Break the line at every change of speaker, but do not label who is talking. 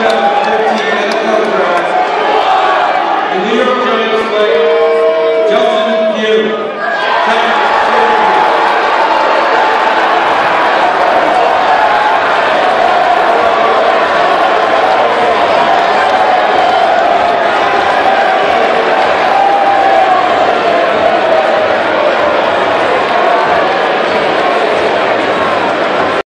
2015 NFL The New York